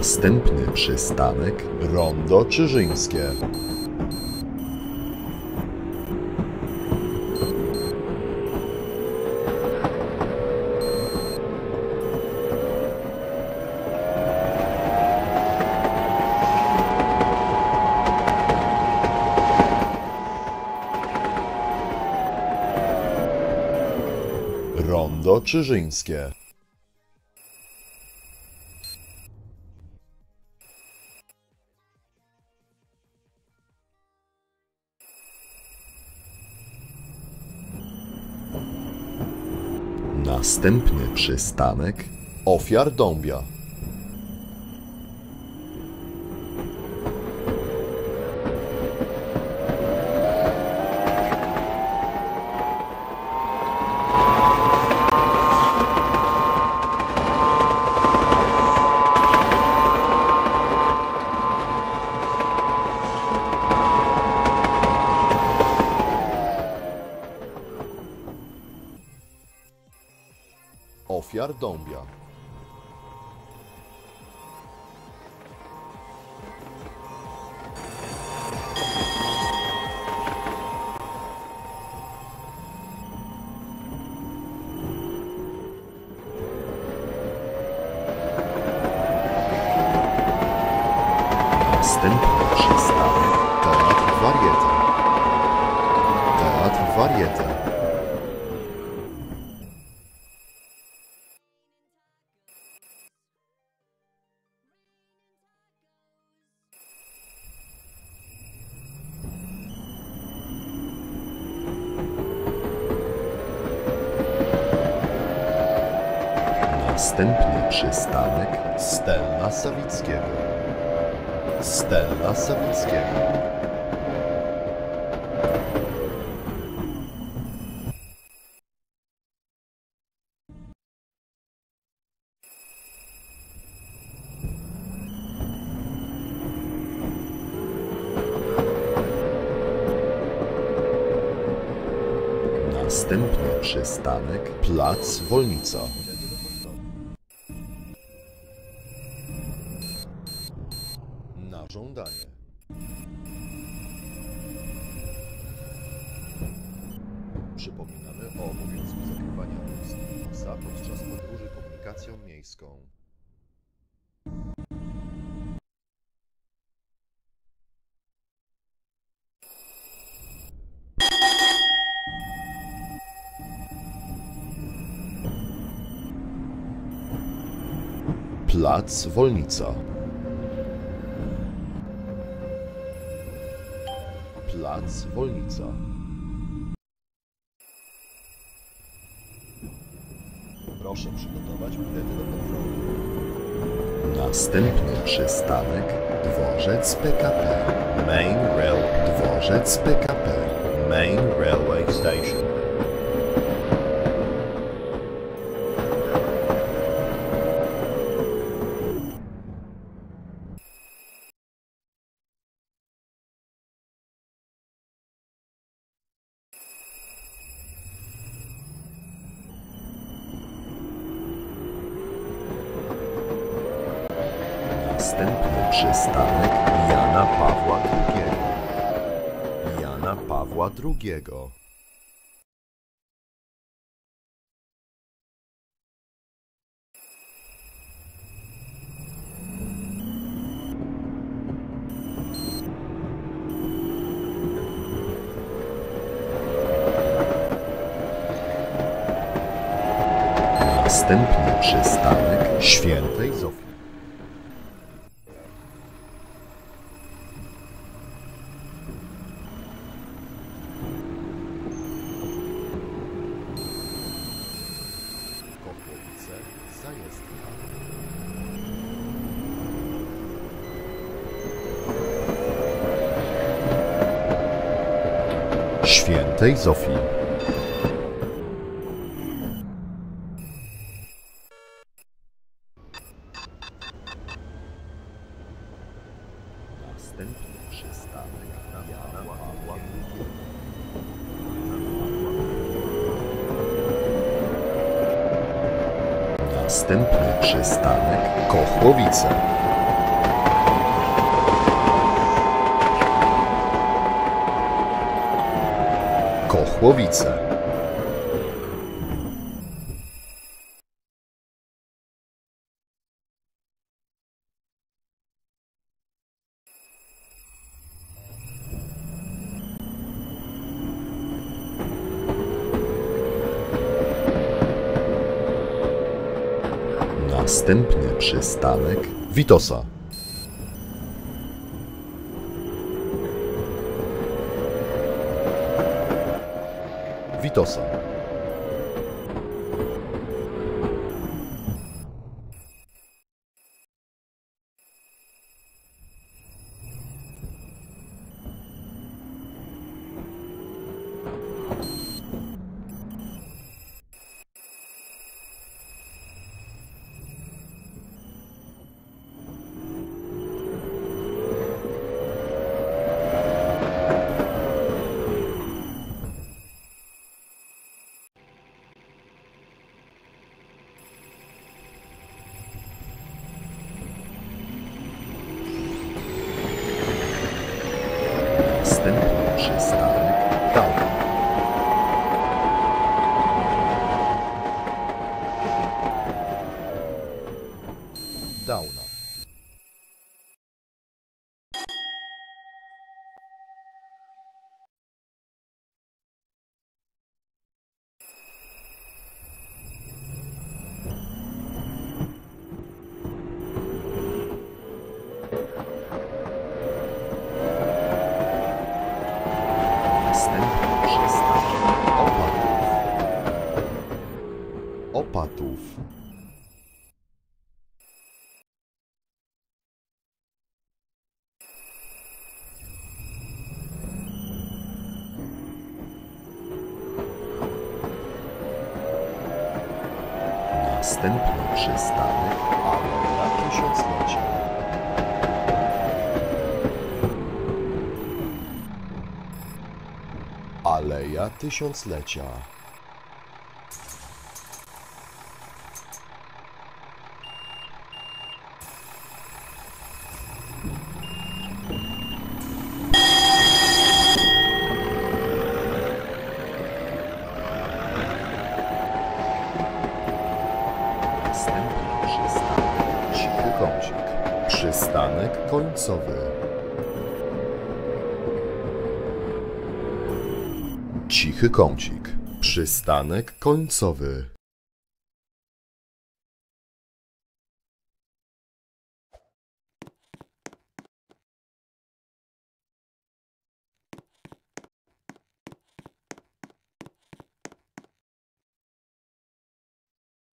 Następny przystanek Rondo Czyżyńskie. Rondo Czyżyńskie. Następny przystanek Ofiar Dąbia. Ofiar Dąbia. Następny przystanek Teatr Warietę. Teatr Warietę. Następny przystanek Stella Sawickiego. Stella Sawickiego. Następny przystanek Plac Wolnica. Żądanie. Przypominamy o obowiązku zakrywania ust i nosa podczas podróży komunikacją miejską. Plac Wolnica. Plac Wolnica. Proszę przygotować bilety do kontroli. Następny przystanek Dworzec PKP Main Rail Dworzec PKP Main Railway Station. Następny przystanek Jana Pawła II Jana Pawła II Następny przystanek Świętej Zofii. Kochłowice, Zajezdnia. Świętej Zofii. Następny przystanek Jana Pawła Następny przystanek Kochłowice. Kochłowice. Następny przystanek Witosa. Witosa. Następny przystanek Dałna. Downa. Następny przystanek Opatów. Opatów. Następny przystanek Aleja Tysiąclecia. Aleja Tysiąclecia. Następny przystanek. Przystanek końcowy. Cichy Kącik. Przystanek końcowy.